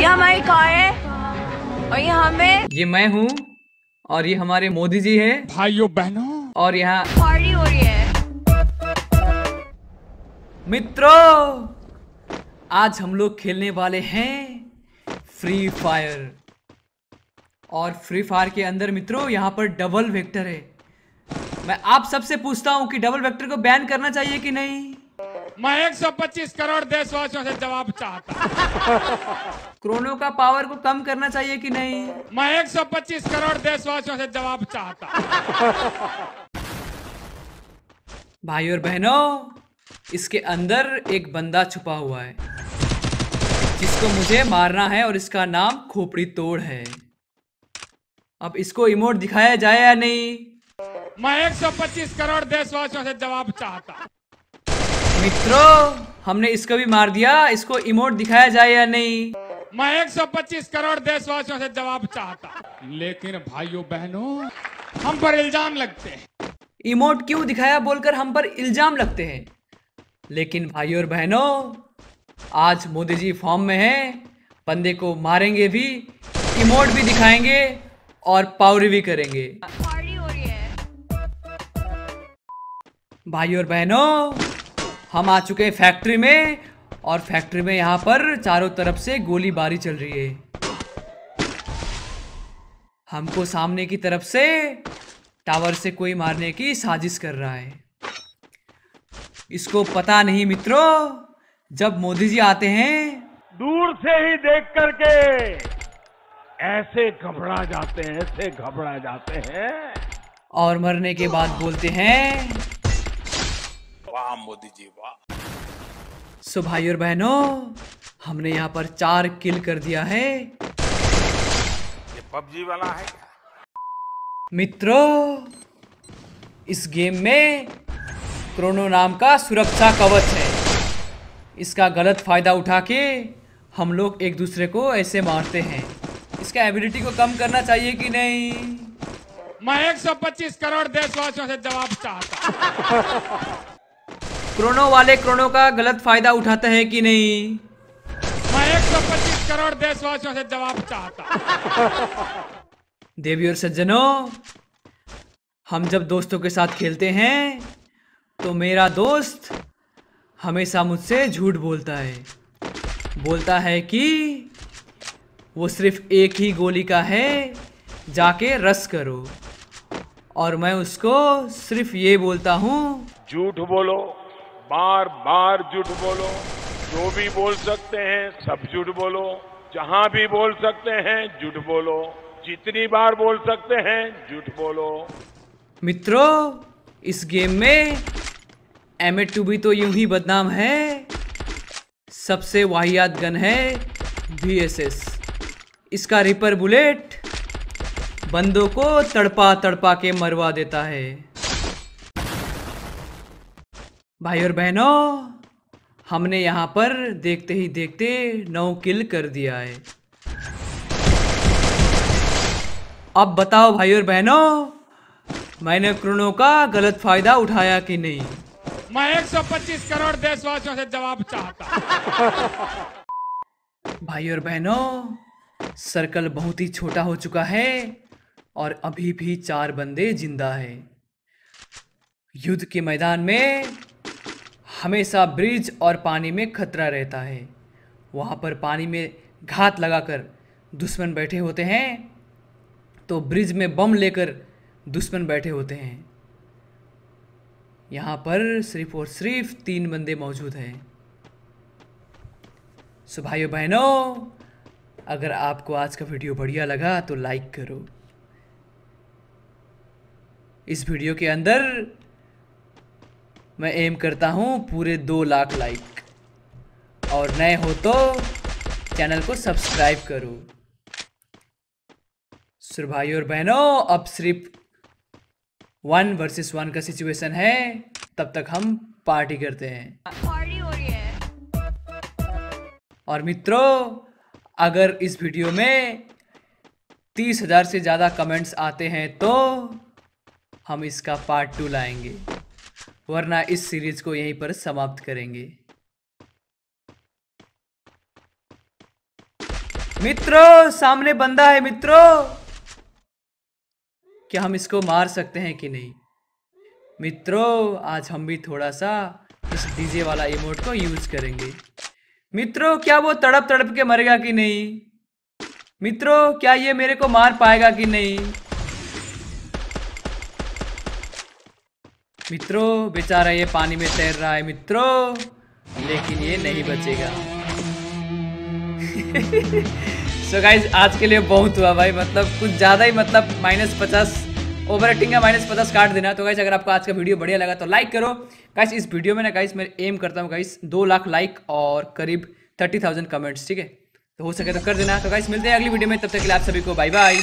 ये हमारी कार है और ये हमें ये मैं हूँ और ये हमारे मोदी जी है। भाइयों बहनों। और यहाँ पार्टी हो रही है। मित्रों आज हम लोग खेलने वाले हैं फ्री फायर और फ्री फायर के अंदर मित्रों यहाँ पर डबल वेक्टर है। मैं आप सबसे पूछता हूँ कि डबल वेक्टर को बैन करना चाहिए कि नहीं? मैं 125 करोड़ देशवासियों से जवाब चाहता क्रोनो का पावर को कम करना चाहिए कि नहीं? मैं 125 करोड़ देशवासियों से जवाब चाहता भाई और बहनों इसके अंदर एक बंदा छुपा हुआ है जिसको मुझे मारना है और इसका नाम खोपड़ी तोड़ है। अब इसको इमोट दिखाया जाए या नहीं? मैं 125 करोड़ देशवासियों से जवाब चाहता मित्रों हमने इसको भी मार दिया इसको इमोट दिखाया जाए या नहीं? मैं 125 करोड़ देशवासियों से जवाब चाहता लेकिन भाइयों बहनों हम पर इल्ज़ाम लगते हैं। इमोट क्यों दिखाया बोलकर हम पर इल्ज़ाम लगते हैं? लेकिन भाइयों और बहनों आज मोदी जी फॉर्म में हैं बंदे को मारेंगे भी इमोट भी दिखाएँगे और पावरी भी करेंगे। पार्टी हो रही है। भाइयों और बहनों हम आ चुके हैं फैक्ट्री में और फैक्ट्री में यहाँ पर चारों तरफ़ से गोलीबारी चल रही है। हमको सामने की तरफ़ से टावर से कोई मारने की साजिश कर रहा है। इसको पता नहीं मित्रों जब मोदी जी आते हैं दूर से ही देख करके ऐसे घबरा जाते हैं ऐसे घबरा जाते हैं। और मरने के बाद बोलते हैं वाह मोदी जी वाह सो भाई और बहनों हमने यहाँ पर चार किल कर दिया है। ये पबजी वाला है क्या? मित्रों इस गेम में क्रोनो नाम का सुरक्षा कवच है। इसका गलत फ़ायदा उठा के हम लोग एक दूसरे को ऐसे मारते हैं। इसका एबिलिटी को कम करना चाहिए कि नहीं? मैं 125 करोड़ देशवासियों से जवाब चाहता क्रोनो वाले क्रोनो का गलत फ़ायदा उठाते हैं कि नहीं? मैं 125 करोड़ देशवासियों से जवाब चाहता देवी और सज्जनों हम जब दोस्तों के साथ खेलते हैं तो मेरा दोस्त हमेशा मुझसे झूठ बोलता है। बोलता है कि वो सिर्फ़ एक ही गोली का है जाके रस करो। और मैं उसको सिर्फ़ ये बोलता हूँ झूठ बोलो। बार बार झूठ बोलो। जो भी बोल सकते हैं, सब झूठ बोलो। जहाँ भी बोल सकते हैं, झूठ बोलो। जितनी बार बोल सकते हैं, झूठ बोलो। मित्रों, इस गेम में एम टू भी तो यूँ ही बदनाम है। सबसे वाहियात गन है वी इसका रिपर बुलेट बंदों को तड़पा तड़पा के मरवा देता है। भाई और बहनों हमने यहाँ पर देखते ही देखते नौ किल कर दिया है। अब बताओ भाई और बहनों मैंने क्रोनो का गलत फ़ायदा उठाया कि नहीं? मैं 125 करोड़ देशवासियों से जवाब चाहता भाई और बहनों सर्कल बहुत ही छोटा हो चुका है और अभी भी चार बंदे ज़िंदा हैं। युद्ध के मैदान में हमेशा ब्रिज और पानी में खतरा रहता है। वहाँ पर पानी में घात लगाकर दुश्मन बैठे होते हैं। तो ब्रिज में बम लेकर दुश्मन बैठे होते हैं। यहाँ पर सिर्फ़ और सिर्फ़ तीन बंदे मौजूद हैं। सो भाइयों बहनों, अगर आपको आज का वीडियो बढ़िया लगा तो लाइक करो। इस वीडियो के अंदर मैं एम करता हूँ पूरे दो लाख लाइक और नए हो तो चैनल को सब्सक्राइब करो। सुर भाई और बहनों अब सिर्फ़ वन वर्सेस वन का सिचुएशन है। तब तक हम पार्टी करते हैं। पार्टी हो रही है। और मित्रों अगर इस वीडियो में तीस हज़ार से ज़्यादा कमेंट्स आते हैं तो हम इसका पार्ट टू लाएँगे। वरना इस सीरीज़ को यहीं पर समाप्त करेंगे। मित्रों, सामने बंदा है मित्रों। क्या हम इसको मार सकते हैं कि नहीं? मित्रों, आज हम भी थोड़ा सा इस डीजे वाला इमोट को यूज़ करेंगे। मित्रों, क्या वो तड़प तड़प के मरेगा कि नहीं? मित्रों, क्या ये मेरे को मार पाएगा कि नहीं? मित्रों, बेचारा ये पानी में तैर रहा है मित्रों। लेकिन ये नहीं बचेगा। सो so गाइज़ आज के लिए बहुत हुआ भाई। मतलब कुछ ज़्यादा ही मतलब माइनस पचास ओवर एक्टिंग का माइनस पचास काट देना। तो गाइज़ अगर आपको आज का वीडियो बढ़िया लगा तो लाइक करो। गाइज़ इस वीडियो में ना गाइज़ मैं एम करता हूँ गाइज़ दो लाख लाइक और करीब थर्टी थाउज़ेंड कमेंट्स ठीक है? तो हो सके तो कर देना। तो गाइज़ मिलते हैं अगली वीडियो में। तब तक के लिए आप सभी को बाय बाय